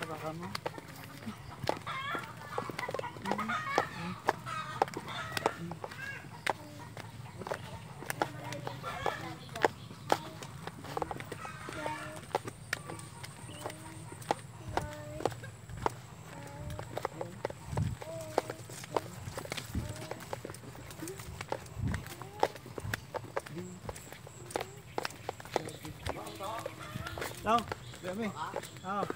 Trabajar, ¿no? 好,그 래, 好,